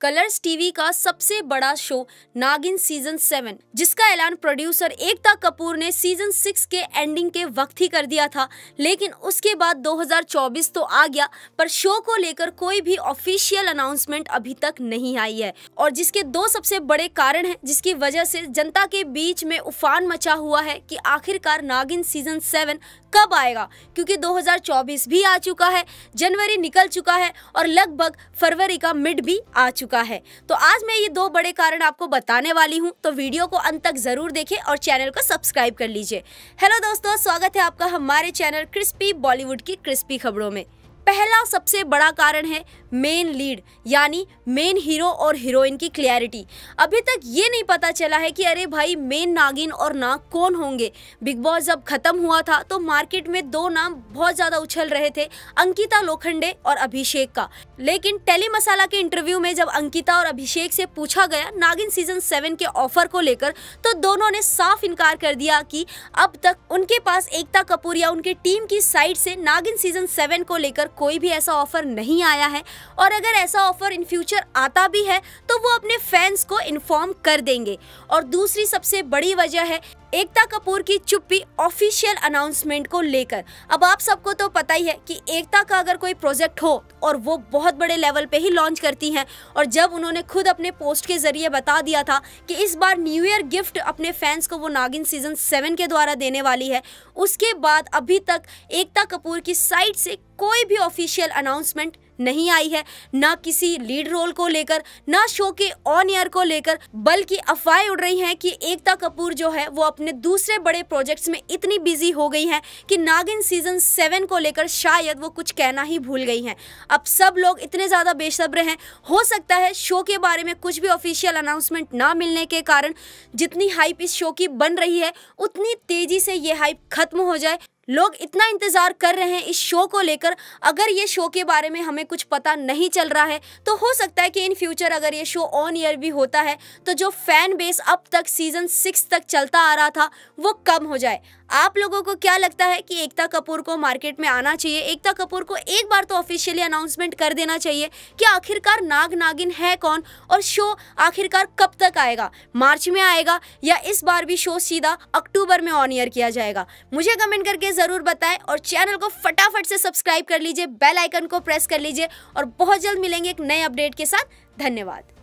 Colors TV का सबसे बड़ा शो नागिन सीज़न सेवन, जिसका ऐलान प्रोड्यूसर एकता कपूर ने सीज़न सिक्स के एंडिंग के वक्त ही कर दिया था। लेकिन उसके बाद 2024 तो आ गया, पर शो को लेकर कोई भी ऑफिशियल अनाउंसमेंट अभी तक नहीं आई है। और जिसके दो सबसे बड़े कारण हैं, जिसकी वजह से जनता के बीच में उफान मचा हुआ है कि आखिरकार नागिन सीज़न सेवन कब आएगा, क्योंकि 2024 भी आ चुका है, जनवरी निकल चुका है और लगभग फरवरी का मिड भी आ चुका है। तो आज मैं ये दो बड़े कारण आपको बताने वाली हूँ तो वीडियो को अंत तक ज़रूर देखें और चैनल को सब्सक्राइब कर लीजिए। हेलो दोस्तों, स्वागत है आपका हमारे चैनल क्रिस्पी बॉलीवुड की क्रिस्पी खबरों में। पहला सबसे बड़ा कारण है मेन लीड यानी मेन हीरो और हीरोइन की क्लियरिटी अभी तक ये नहीं पता चला है कि अरे भाई मेन नागिन और नाग कौन होंगे? बिग बॉस जब खत्म हुआ था तो मार्केट में दो नाम बहुत ज़्यादा उछल रहे थे, अंकिता लोखंडे और अभिषेक का। लेकिन टेली मसाला के इंटरव्यू में जब अंकिता और अभिषेक से पूछा गया नागिन सीज़न सेवन के ऑफ़र को लेकर तो दोनों ने साफ़ इनकार कर दिया कि अब तक उनके पास एकता कपूर या उनके टीम की साइड से नागिन सीज़न सेवन को लेकर कोई भी ऐसा ऑफ़र नहीं आया है और अगर ऐसा ऑफ़र इन फ्यूचर आता भी है तो वो अपने फैंस को इन्फॉर्म कर देंगे। और दूसरी सबसे बड़ी वजह है एकता कपूर की चुप्पी ऑफिशियल अनाउंसमेंट को लेकर। अब आप सबको तो पता ही है कि एकता का अगर कोई प्रोजेक्ट हो और वो बहुत बड़े लेवल पे ही लॉन्च करती हैं और जब उन्होंने खुद अपने पोस्ट के ज़रिए बता दिया था कि इस बार न्यू ईयर गिफ्ट अपने फैंस को वो नागिन सीज़न सेवन के द्वारा देने वाली है, उसके बाद अभी तक एकता कपूर की साइड से कोई भी ऑफिशियल अनाउंसमेंट नहीं आई है। ना किसी लीड रोल को लेकर, ना शो के ऑन ईयर को लेकर, बल्कि अफवाहें उड़ रही हैं कि एकता कपूर जो है, वो अपने दूसरे बड़े प्रोजेक्ट्स में इतनी बिज़ी हो गई हैं कि नागिन सीज़न सेवन को लेकर शायद वो कुछ कहना ही भूल गई हैं। अब सब लोग इतने ज़्यादा बेसब्र हैं। हो सकता है शो के बारे में कुछ भी ऑफिशियल अनाउंसमेंट ना मिलने के कारण जितनी हाइप इस शो की बन रही है, उतनी तेज़ी से ये हाइप खत्म हो जाए। लोग इतना इंतज़ार कर रहे हैं इस शो को लेकर। अगर ये शो के बारे में हमें कुछ पता नहीं चल रहा है तो हो सकता है कि इन फ्यूचर अगर ये शो ऑन ईयर भी होता है तो जो फ़ैन बेस अब तक सीज़न सिक्स तक चलता आ रहा था, वो कम हो जाए। आप लोगों को क्या लगता है कि एकता कपूर को मार्केट में आना चाहिए? एकता कपूर को एक बार तो ऑफिशियली अनाउंसमेंट कर देना चाहिए कि आखिरकार नाग नागिन है कौन और शो आखिरकार कब तक आएगा? मार्च में आएगा या इस बार भी शो सीधा अक्टूबर में ऑन ईयर किया जाएगा? मुझे कमेंट करके ज़रूर बताएँ और चैनल को फटाफट से सब्सक्राइब कर लीजिए, बेल आइकन को प्रेस कर लीजिए और बहुत जल्द मिलेंगे एक नए अपडेट के साथ। धन्यवाद।